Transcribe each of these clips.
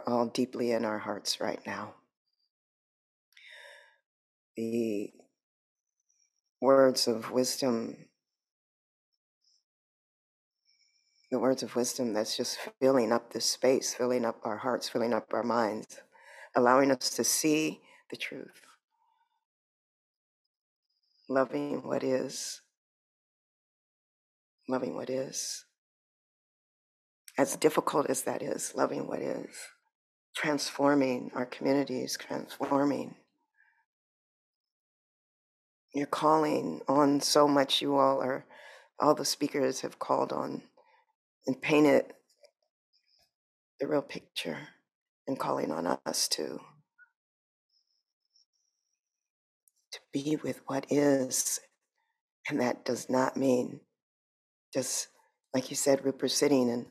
are all deeply in our hearts right now. The words of wisdom, the words of wisdom that's just filling up this space, filling up our hearts, filling up our minds, allowing us to see the truth, loving what is, loving what is. As difficult as that is, loving what is, transforming our communities, transforming. You're calling on so much, you all are, all the speakers have called on and painted the real picture and calling on us to to be with what is and that does not mean just like you said rupert sitting and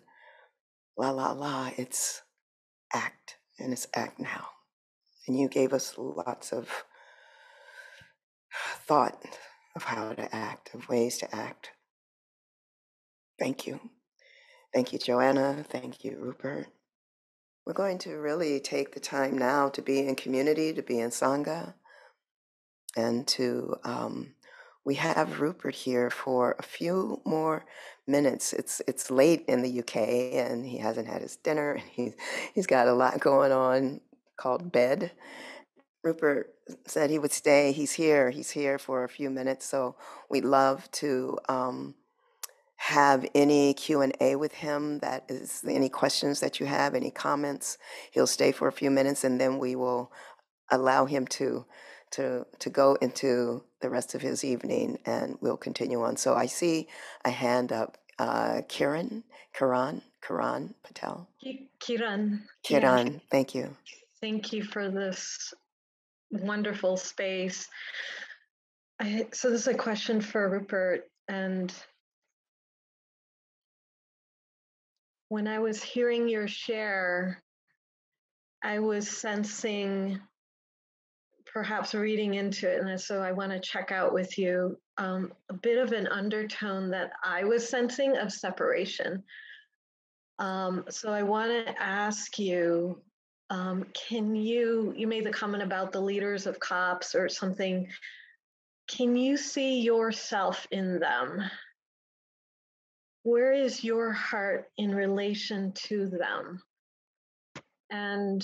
la la la it's act and it's act now. And you gave us lots of thought of how to act of ways to act. Thank you. Thank you joanna. Thank you rupert. We're going to really take the time now to be in community, to be in Sangha, and to, um, we have Rupert here for a few more minutes. It's it's late in the UK and he hasn't had his dinner. And he's he's got a lot going on called bed. Rupert said he would stay. He's here. He's here for a few minutes. So we'd love to um, have any q&a with him that is any questions that you have any comments he'll stay for a few minutes and then we will allow him to to to go into the rest of his evening and we'll continue on. So i see a hand up uh kiran karan karan patel. Kiran kiran yeah. thank you. Thank you for this wonderful space. I, so this is a question for rupert and when I was hearing your share, I was sensing perhaps reading into it. And so I want to check out with you um, a bit of an undertone that I was sensing of separation. Um, so I want to ask you um, can you, you made the comment about the leaders of COPs or something. Can you see yourself in them? where is your heart in relation to them? And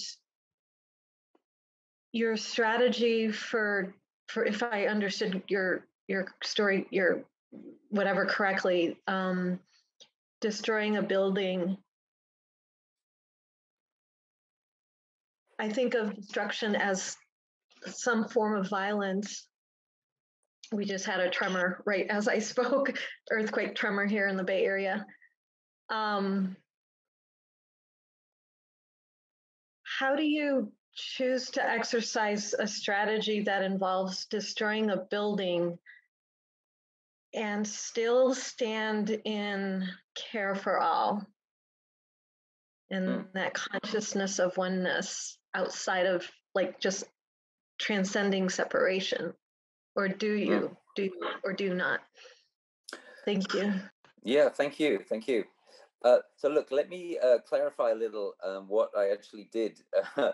your strategy for for if I understood your your story, your whatever correctly, um, destroying a building. I think of destruction as some form of violence we just had a tremor right as I spoke, earthquake tremor here in the Bay Area. Um, how do you choose to exercise a strategy that involves destroying a building and still stand in care for all and mm. that consciousness of oneness outside of like just transcending separation? or do you mm. do or do not? Thank you. Yeah, thank you, thank you. Uh, so look, let me uh, clarify a little um, what I actually did.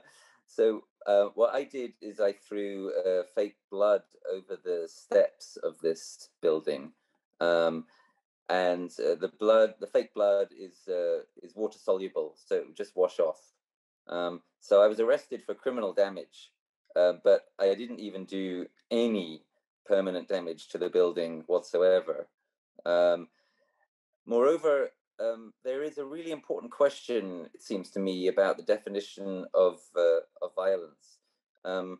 so uh, what I did is I threw uh, fake blood over the steps of this building, um, and uh, the blood, the fake blood, is uh, is water soluble, so it would just wash off. Um, so I was arrested for criminal damage, but I didn't even do any permanent damage to the building whatsoever. Um, moreover, um, there is a really important question, it seems to me, about the definition of uh, of violence. Um,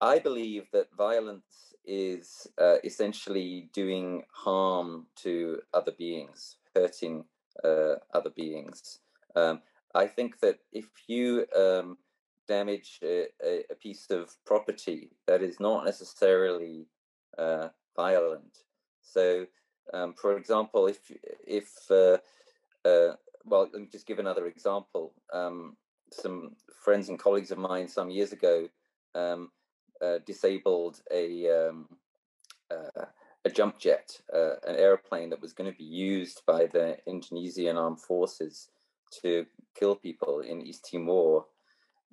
I believe that violence is uh, essentially doing harm to other beings, hurting uh, other beings. Um, I think that if you um, damage a, a, piece of property that is not necessarily uh, violent. So, um, for example, if if uh, uh, well, let me just give another example. Um, some friends and colleagues of mine some years ago um, uh, disabled a um, uh, a jump jet, uh, an airplane that was going to be used by the Indonesian armed forces to kill people in East Timor.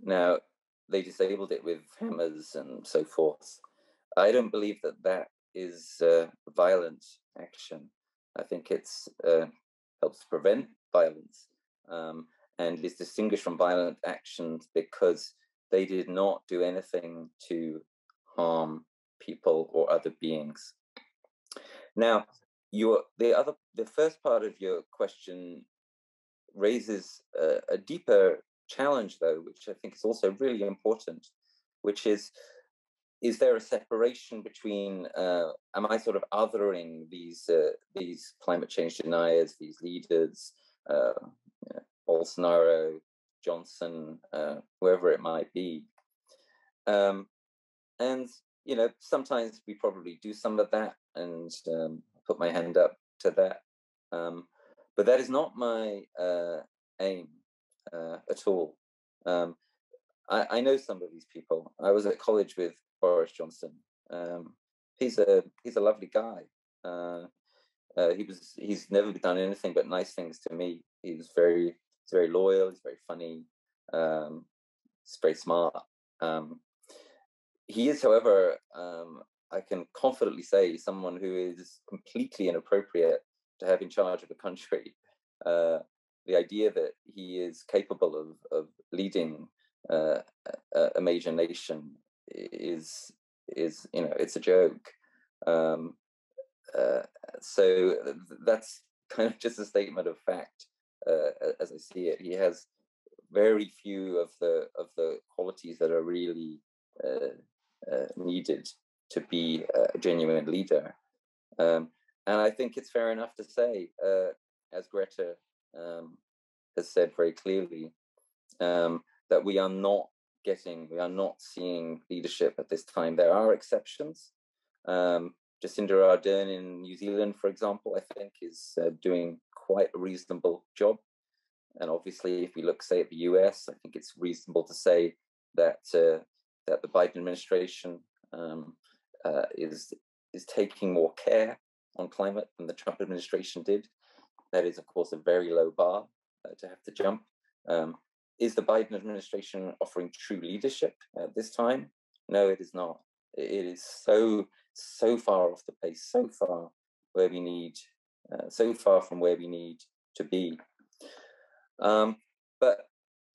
Now, they disabled it with hammers and so forth. I don't believe that that is uh, violent action. I think it uh, helps prevent violence um, and is distinguished from violent actions because they did not do anything to harm people or other beings. Now, your the other the first part of your question raises a, a deeper challenge, though, which I think is also really important, which is is there a separation between uh, am I sort of othering these uh, these climate change deniers, these leaders, uh, know, Bolsonaro, Johnson, uh, whoever it might be, um, and you know sometimes we probably do some of that, and um, put my hand up to that, um, but that is not my uh, aim uh, at all. Um, I, I, know some of these people. I was at college with Boris Johnson. Um, he's a he's a lovely guy. Uh, uh, he was he's never done anything but nice things to me. He was very he's very loyal. He's very funny. Um, he's very smart. Um, he is, however, um, I can confidently say someone who is completely inappropriate to have in charge of a country. Uh, the idea that he is capable of, of leading uh, a, a, major nation is is you know it's a joke. Um, uh, so that's kind of just a statement of fact uh, as I see it. He has very few of the of the qualities that are really uh, uh, needed to be a genuine leader. Um, and I think it's fair enough to say, uh, as Greta um, has said very clearly, um, that we are not getting, we are not seeing leadership at this time. There are exceptions. Um, Jacinda Ardern in New Zealand, for example, I think is uh, doing quite a reasonable job. And obviously, if we look, say, at the US, I think it's reasonable to say that uh, that the Biden administration um, uh, is is taking more care on climate than the Trump administration did. That is, of course, a very low bar uh, to have to jump. Um, is the Biden administration offering true leadership at this time? No, it is not. It is so so far off the pace, so far where we need, uh, so far from where we need to be. Um, but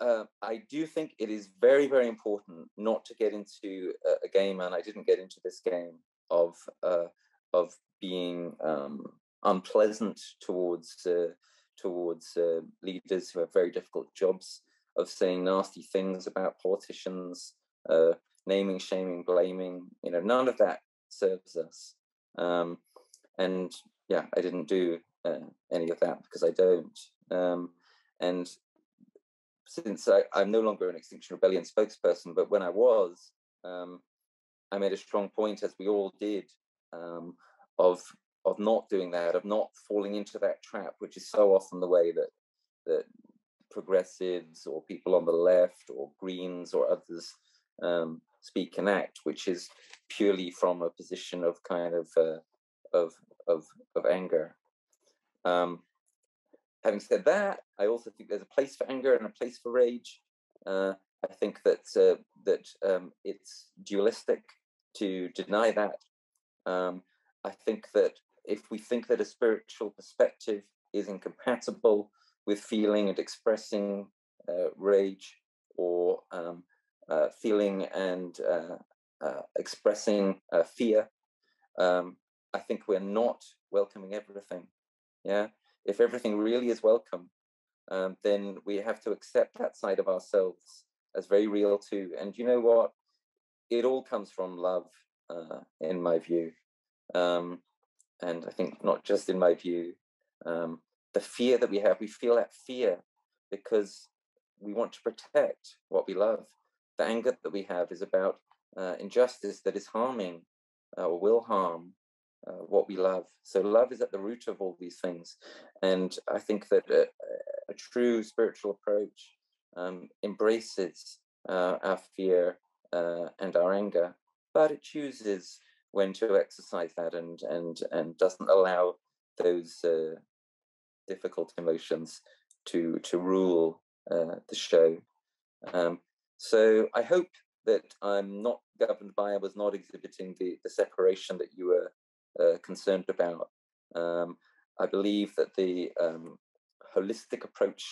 uh, I do think it is very, very important not to get into a, a game, and I didn't get into this game of uh, of being um, unpleasant towards uh, towards uh, leaders who have very difficult jobs, of saying nasty things about politicians, uh, naming, shaming, blaming. You know, none of that serves us. Um, and yeah, I didn't do uh, any of that because I don't. Um, and since I, am no longer an Extinction Rebellion spokesperson, but when I was, um, I made a strong point, as we all did, um, of of not doing that, of not falling into that trap, which is so often the way that that progressives or people on the left or Greens or others um, speak and act, which is purely from a position of kind of uh, of of of anger. Um, having said that, I also think there's a place for anger and a place for rage. Uh, I think that uh, that um, it's dualistic to deny that. Um, I think that if we think that a spiritual perspective is incompatible with feeling and expressing uh, rage or um, uh, feeling and uh, expressing fear, um, I think we're not welcoming everything. Yeah, if everything really is welcome, um, then we have to accept that side of ourselves as very real too. And you know what? It all comes from love, uh, in my view. Um, and I think not just in my view, um, the fear that we have, we feel that fear because we want to protect what we love. The anger that we have is about uh, injustice that is harming uh, or will harm uh, what we love. So love is at the root of all these things, and I think that a, a true spiritual approach um, embraces uh, our fear uh, and our anger, but it chooses when to exercise that and and and doesn't allow those uh, difficult emotions to to rule uh, the show. Um, so I hope that I'm not governed by, I was not exhibiting the, the separation that you were uh, concerned about. Um, I believe that the um, holistic approach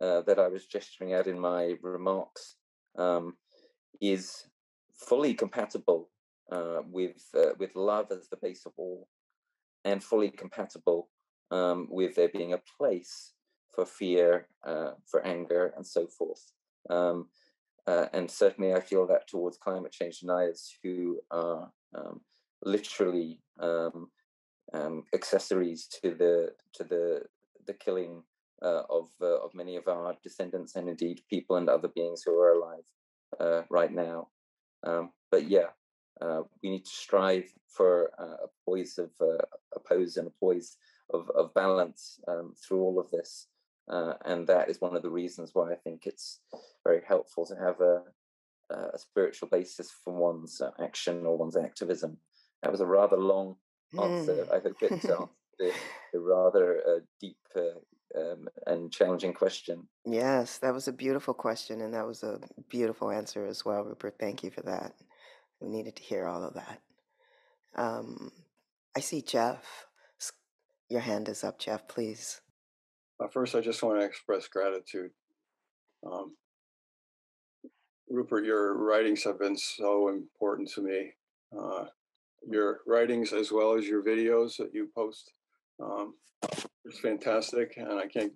uh, that I was gesturing at in my remarks um, is fully compatible uh, with uh, with love as the base of all, and fully compatible um, with there being a place for fear, uh, for anger, and so forth. Um, uh, and certainly, I feel that towards climate change deniers who are um, literally um, um, accessories to the to the the killing uh, of uh, of many of our descendants and indeed people and other beings who are alive uh, right now. Um, but yeah, uh, we need to strive for a poise of a pose and a poise of of balance um, through all of this. Uh, and that is one of the reasons why I think it's very helpful to have a, a spiritual basis for one's action or one's activism. That was a rather long answer. Mm. I hope it answered the, the rather uh, deep uh, um, and challenging question. Yes, that was a beautiful question, and that was a beautiful answer as well, Rupert. Thank you for that. We needed to hear all of that. Um, I see Jeff. Your hand is up, Jeff, please. Uh, first, I just want to express gratitude. Um, Rupert, your writings have been so important to me. Uh, your writings, as well as your videos that you post, um, it's fantastic, and I can't.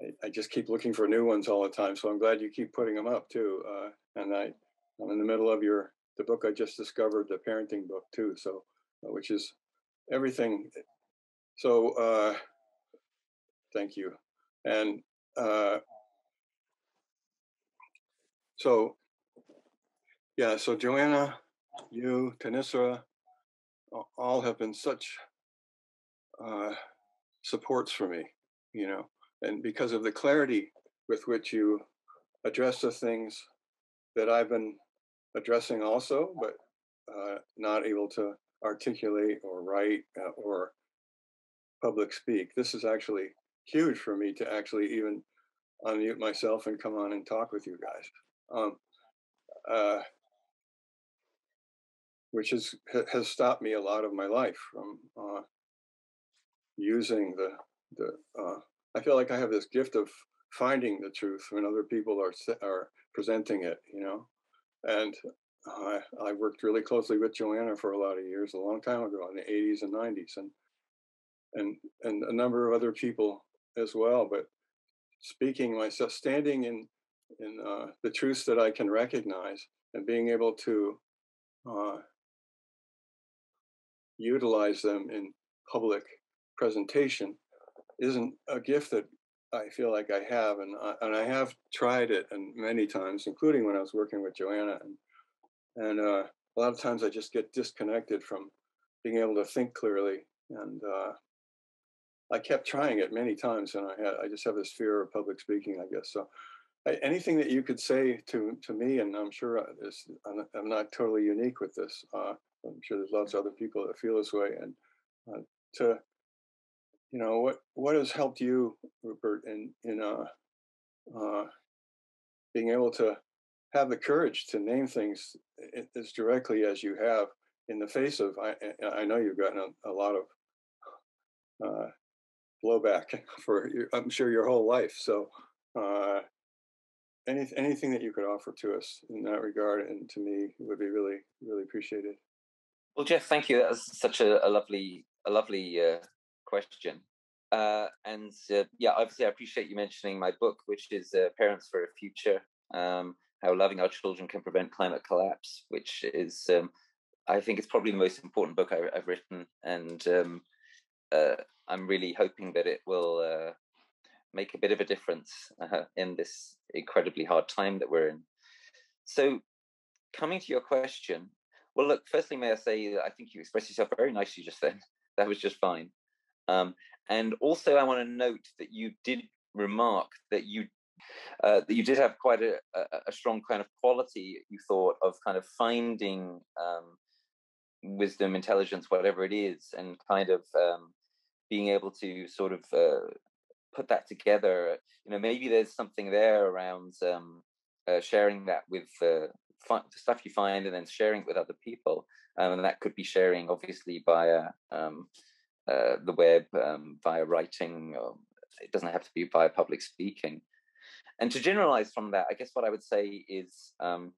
I, I, just keep looking for new ones all the time, so I'm glad you keep putting them up too. Uh, and I, I'm in the middle of your the book I just discovered, the parenting book too. So, uh, which is everything. So uh, Thank you. And uh, so, yeah, so Joanna, you, Thanissara, all have been such uh, supports for me, you know, and because of the clarity with which you address the things that I've been addressing also, but uh, not able to articulate or write uh, or public speak. This is actually huge for me to actually even unmute myself and come on and talk with you guys. Um, uh, which has has stopped me a lot of my life from uh, using the the. Uh, I feel like I have this gift of finding the truth when other people are are presenting it, you know. And I, I worked really closely with Joanna for a lot of years, a long time ago in the 80s and 90s, and and and a number of other people as well, but speaking myself, standing in in uh, the truths that I can recognize and being able to uh, utilize them in public presentation isn't a gift that I feel like I have, and I, and I have tried it and many times, including when I was working with Joanna, and and uh, a lot of times I just get disconnected from being able to think clearly and uh, I kept trying it many times, and I had I just have this fear of public speaking, I guess. So, I, anything that you could say to to me, and I'm sure uh, this, I'm, I'm not totally unique with this. Uh, I'm sure there's lots of other people that feel this way, and uh, to you know what what has helped you, Rupert, in in uh, uh, being able to have the courage to name things as directly as you have in the face of I, I know you've gotten a, a lot of uh, blowback for I'm sure your whole life. So uh, any, anything that you could offer to us in that regard and to me would be really really appreciated. Well, Jeff, thank you. That was such a, a lovely a lovely uh, question. Uh, and uh, yeah, obviously, I appreciate you mentioning my book, which is uh, Parents for a Future um, How Loving Our Children Can Prevent Climate Collapse, which is, um, I think, it's probably the most important book I, have written. And um, I'm really hoping that it will uh, make a bit of a difference uh, in this incredibly hard time that we're in. So, coming to your question, well, look, firstly, may I say that I think you expressed yourself very nicely just then. That was just fine. Um, and also, I want to note that you did remark that you uh, that you did have quite a, a, a, strong kind of quality you thought of kind of finding um, wisdom, intelligence, whatever it is, and kind of um, being able to sort of uh, put that together, you know, maybe there's something there around um, uh, sharing that with uh, stuff you find and then sharing it with other people. Um, and that could be sharing, obviously, via um, uh, the web, um, via writing. it doesn't have to be via public speaking. And to generalize from that, I guess what I would say is um,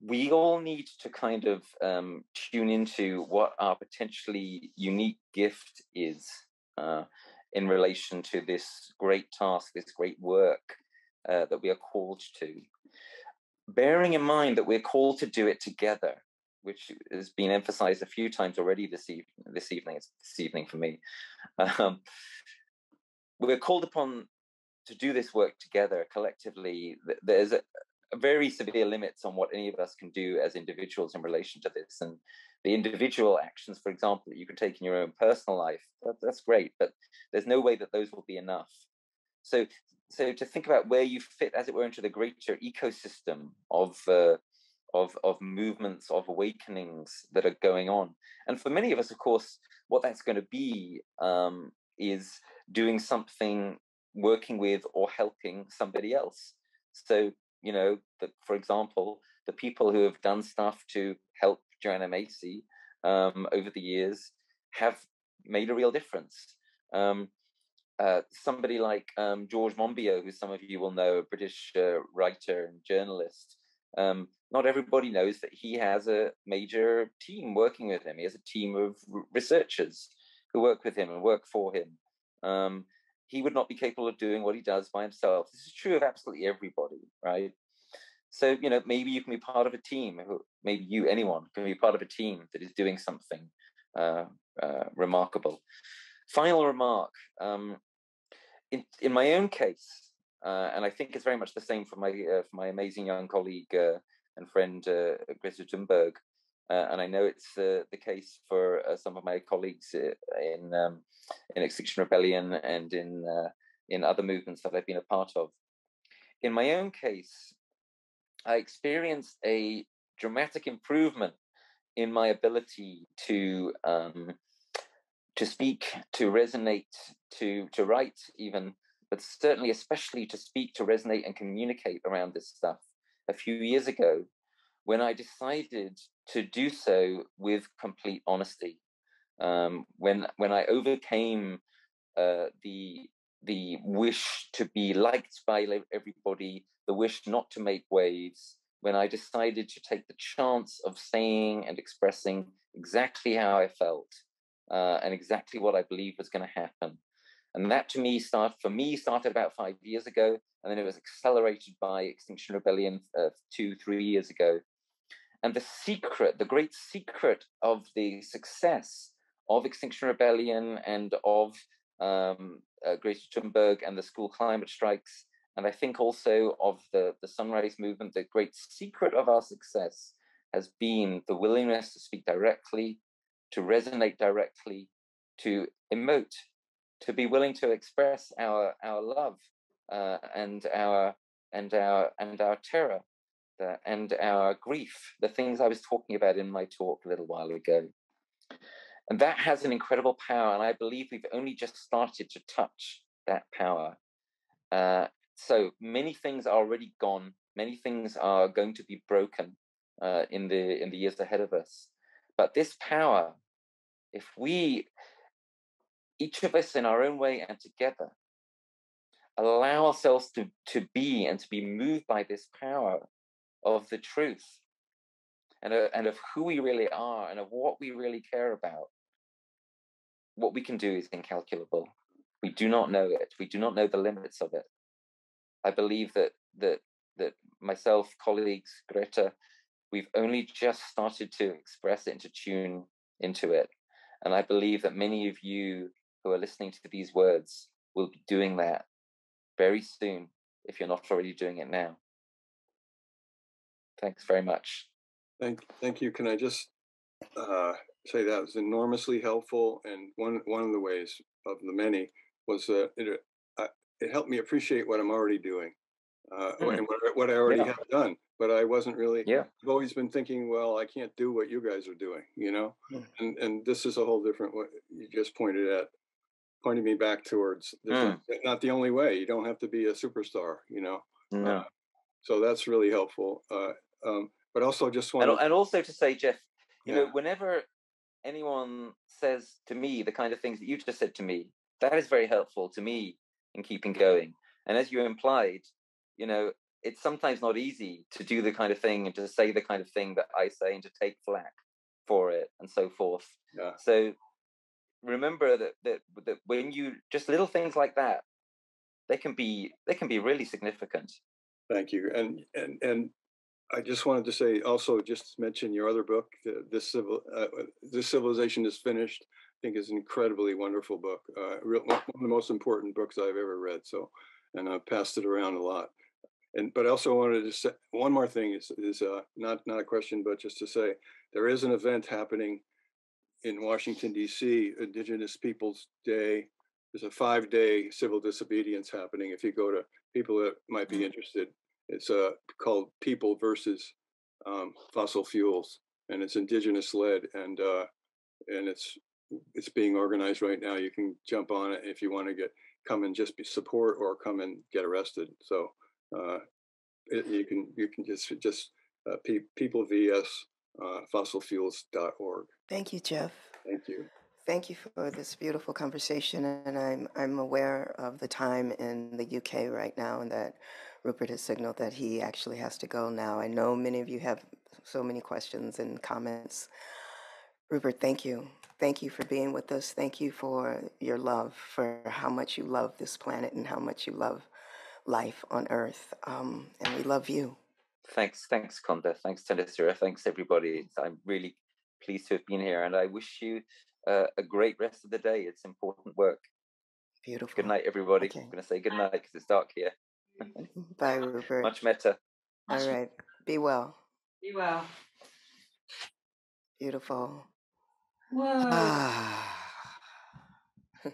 we all need to kind of um, tune into what our potentially unique gift is uh, in relation to this great task, this great work uh, that we are called to. Bearing in mind that we're called to do it together, which has been emphasized a few times already this evening. This evening, it's this evening for me. Um, we're called upon to do this work together collectively. There's a, very severe limits on what any of us can do as individuals in relation to this. And the individual actions, for example, that you can take in your own personal life, that, that's great, but there's no way that those will be enough. So, so to think about where you fit, as it were, into the greater ecosystem of uh, of of movements, of awakenings that are going on, and for many of us, of course, what that's going to be um, is doing something, working with or helping somebody else. So you know, that for example, the people who have done stuff to help Joanna Macy um, over the years have made a real difference. Um, uh, somebody like um, George Monbiot, who some of you will know, a British uh, writer and journalist. Um, not everybody knows that he has a major team working with him. He has a team of researchers who work with him and work for him. Um, he would not be capable of doing what he does by himself. This is true of absolutely everybody, right? So, you know, maybe you can be part of a team, maybe you, anyone, can be part of a team that is doing something uh, uh, remarkable. Final remark um, in, in my own case, uh, and I think it's very much the same for my, uh, for my amazing young colleague uh, and friend, uh, Greta Thunberg. and I know it's the case for some of my colleagues in um, in Extinction Rebellion and in uh, in other movements that I've been a part of. In my own case, I experienced a dramatic improvement in my ability to um, to speak, to resonate, to to write, even, but certainly, especially to speak, to resonate, and communicate around this stuff. A few years ago, when I decided to do so with complete honesty, um, when when I overcame uh, the the wish to be liked by everybody, the wish not to make waves, when I decided to take the chance of saying and expressing exactly how I felt uh, and exactly what I believed was going to happen. And that to me start for me started about five years ago, and then it was accelerated by Extinction Rebellion uh, two, three years ago. And the secret, the great secret of the success of Extinction Rebellion and of um, uh, Greta Thunberg and the school climate strikes, and I think also of the, the Sunrise Movement, the great secret of our success has been the willingness to speak directly, to resonate directly, to emote, to be willing to express our our love uh, and our and our and our terror and our grief, the things I was talking about in my talk a little while ago. And that has an incredible power. And I believe we've only just started to touch that power. Uh, so many things are already gone. Many things are going to be broken uh, in the in the years ahead of us. But this power, if we, each of us in our own way and together, allow ourselves to, to be and to be moved by this power of the truth and, uh, and of who we really are and of what we really care about, what we can do is incalculable. We do not know it. We do not know the limits of it. I believe that that that myself, colleagues, Greta, we've only just started to express it and to tune into it. And I believe that many of you who are listening to these words will be doing that very soon if you're not already doing it now. Thanks very much. Thank, thank you. Can I just uh, say that was enormously helpful, and one one of the ways of the many was that it uh, it helped me appreciate what I'm already doing, uh, mm. and what, what I already yeah. have done. But I wasn't really. Yeah. I've always been thinking, well, I can't do what you guys are doing, you know, mm. and and this is a whole different. What you just pointed at pointing me back towards Mm. not the only way. You don't have to be a superstar, you know. No. Uh, so that's really helpful. Uh, um, but also just want and, to and also to say, Jeff, you know, whenever anyone says to me the kind of things that you just said to me, that is very helpful to me in keeping going. And as you implied, you know, it's sometimes not easy to do the kind of thing and to say the kind of thing that I say and to take flack for it and so forth. yeah. So remember that that that when you just little things like that, they can be they can be really significant. Thank you. And and and I just wanted to say also just mention your other book, the, this civil uh, this civilization is finished. I think is an incredibly wonderful book. Uh, real, one of the most important books I've ever read. So, and I've passed it around a lot. And but I also wanted to say one more thing is is uh, not not a question, but just to say there is an event happening in Washington D.C. Indigenous Peoples Day. There's a five-day civil disobedience happening. If you go to people that might be interested, it's uh, called People versus um, Fossil Fuels, and it's indigenous-led, and uh, and it's it's being organized right now. You can jump on it if you want to get come and just be support or come and get arrested. So uh, it, you can you can just just uh, pe- people vs uh, fossilfuels.org. Thank you, Jeff. Thank you. Thank you for this beautiful conversation. And I'm I'm aware of the time in the UK right now, and that Rupert has signaled that he actually has to go now. I know many of you have so many questions and comments. Rupert, thank you. Thank you for being with us. Thank you for your love, for how much you love this planet and how much you love life on Earth. Um, and we love you. Thanks, thanks, Konda. Thanks, Thanissara. Thanks, everybody. I'm really pleased to have been here, and I wish you uh, a great rest of the day. It's important work. Beautiful. Good night, everybody. Okay. I'm going to say good night because it's dark here. Bye, Rupert. Much metta. All right. Be well. Be well. Beautiful. Whoa. Ah.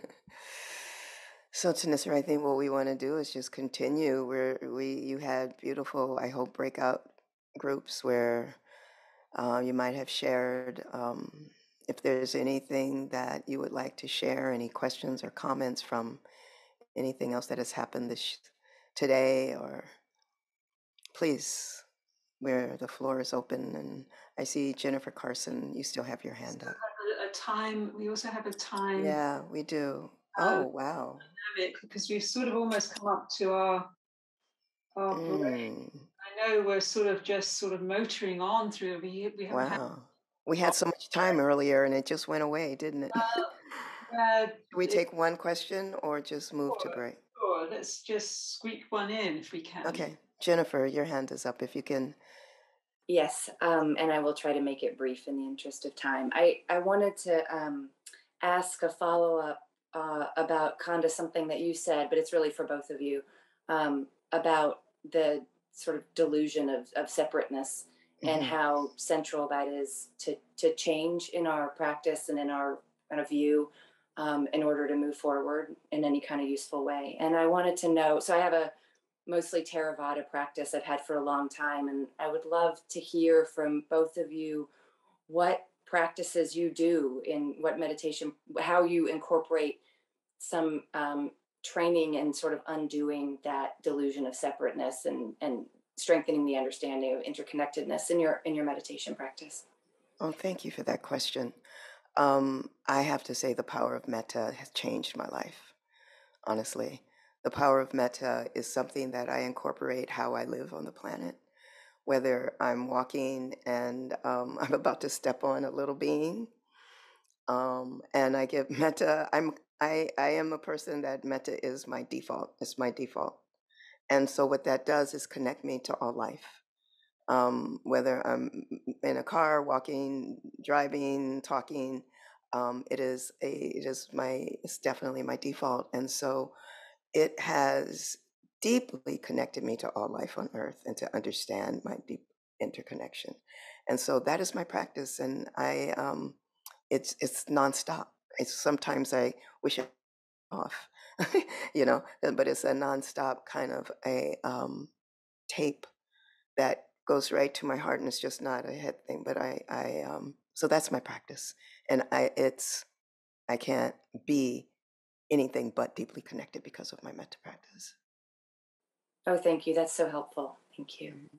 so Thanissara, I think what we want to do is just continue where we you had beautiful, I hope, breakout groups where uh, you might have shared. Um, if there's anything that you would like to share, any questions or comments from anything else that has happened this today, or please, where the floor is open. And I see Jennifer Carson, you still have your hand up. a, a time. We also have a time Yeah, we do. Um, Oh, wow. dynamic because we've sort of almost come up to our our. Mm, I know we're sort of just sort of motoring on through. We we haven't had. wow. We had so much time earlier and it just went away, didn't it? Uh, Do we take one question or just move to break? sure, let's just squeak one in if we can. Okay. Jennifer, your hand is up if you can. Yes, um, and I will try to make it brief in the interest of time. I, I wanted to um, ask a follow up uh, about Konda, something that you said, but it's really for both of you um, about the sort of delusion of, of separateness and Mhm. how central that is to, to change in our practice and in our kind of view um, in order to move forward in any kind of useful way. And I wanted to know so I have a mostly Theravada practice I've had for a long time. And I would love to hear from both of you what practices you do in what meditation, how you incorporate some um, training and sort of undoing that delusion of separateness and, and strengthening the understanding of interconnectedness in your in your meditation practice. Oh, thank you for that question. Um, I have to say the power of metta has changed my life, honestly. The power of metta is something that I incorporate how I live on the planet. Whether I'm walking and um, I'm about to step on a little being, um, and I give metta. I'm I I am a person that metta is my default. It's my default, and so what that does is connect me to all life um, whether I'm in a car, walking, driving, talking. Um, it is a it is my it's definitely my default, and so it has deeply connected me to all life on earth and to understand my deep interconnection, and so that is my practice, and I um, it's it's nonstop. It's sometimes I wish it off, you know, but it's a nonstop kind of a um, tape that goes right to my heart and it's just not a head thing but i i um so that's my practice and i it's i can't be anything but deeply connected because of my metta practice. Oh, thank you. That's so helpful. Thank you. Mm-hmm.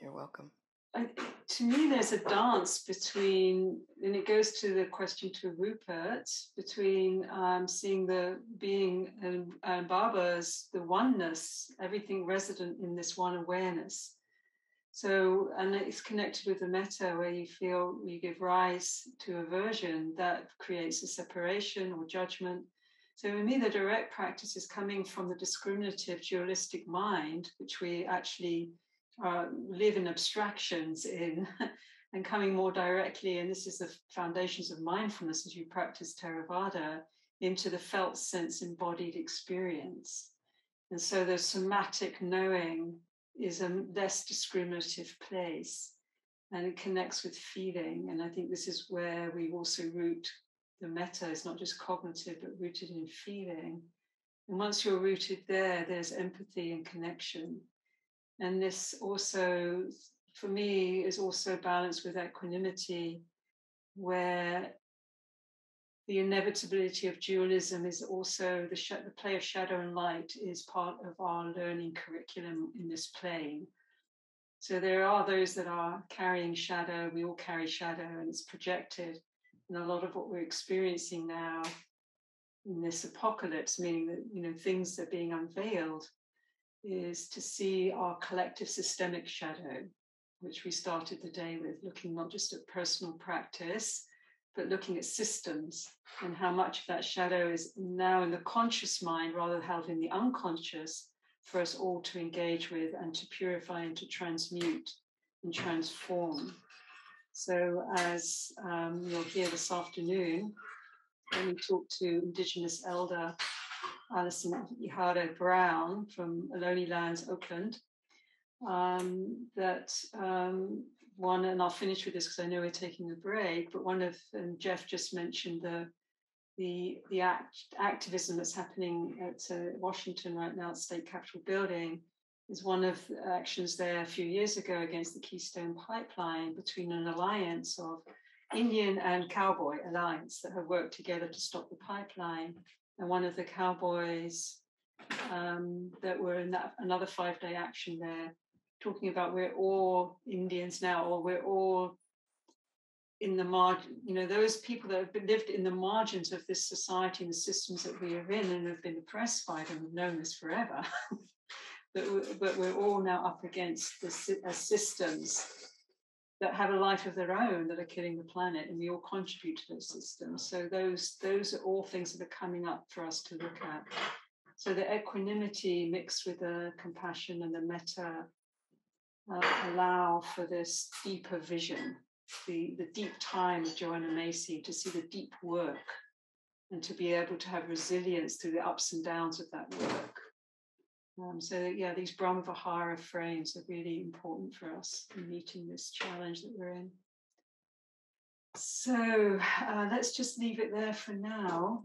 You're welcome. I, to me, there's a dance between, and it goes to the question to Rupert, between um, seeing the being and, and Baba's the oneness, everything resident in this one awareness. So, and it's connected with the metta where you feel you give rise to aversion that creates a separation or judgment. So, for me, the direct practice is coming from the discriminative dualistic mind, which we actually uh, live in abstractions in and coming more directly, and this is the foundations of mindfulness as you practice Theravada, into the felt sense embodied experience. And so the somatic knowing is a less discriminative place and it connects with feeling. And I think this is where we also root the metta is not just cognitive, but rooted in feeling. And once you're rooted there, there's empathy and connection. And this also, for me, is also balanced with equanimity, where the inevitability of dualism is also the, sh- the play of shadow and light is part of our learning curriculum in this plane. So there are those that are carrying shadow. We all carry shadow, and it's projected. And a lot of what we're experiencing now in this apocalypse, meaning that you know things are being unveiled, is to see our collective systemic shadow, which we started the day with, looking not just at personal practice, but looking at systems and how much of that shadow is now in the conscious mind rather than held in the unconscious for us all to engage with and to purify and to transmute and transform. So, as um, you'll hear this afternoon, when we talk to Indigenous elder Alison Iharo Brown from Ohlone Lands, Oakland, um, that um, one, and I'll finish with this because I know we're taking a break, but one of, and Jeff just mentioned the the the act, activism that's happening at uh, Washington right now at State Capitol building is one of the actions there a few years ago against the Keystone Pipeline between an alliance of Indian and Cowboy alliance that have worked together to stop the pipeline and one of the cowboys um, that were in that another five day action there, talking about we're all Indians now, or we're all in the margin, you know, those people that have been lived in the margins of this society and the systems that we are in and have been oppressed by them have known this forever. but, we, but we're all now up against the systems that have a life of their own that are killing the planet and we all contribute to those systems so those those are all things that are coming up for us to look at. So the equanimity mixed with the compassion and the metta uh, allow for this deeper vision the the deep time of joanna macy to see the deep work and to be able to have resilience through the ups and downs of that work um, so yeah, these Brahmavihara frames are really important for us in meeting this challenge that we're in. So uh, let's just leave it there for now.